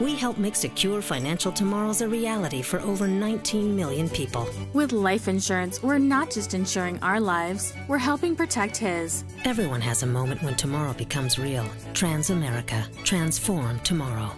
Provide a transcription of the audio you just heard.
we help make secure financial tomorrows a reality for over 19 million people. With life insurance, we're not just insuring our lives, we're helping protect his. Everyone has a moment when tomorrow becomes real. Transamerica. Transform tomorrow.